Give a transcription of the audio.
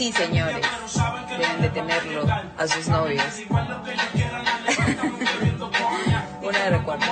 Sí, señores, deben de tenerlo a sus novios. Una de recuerdo.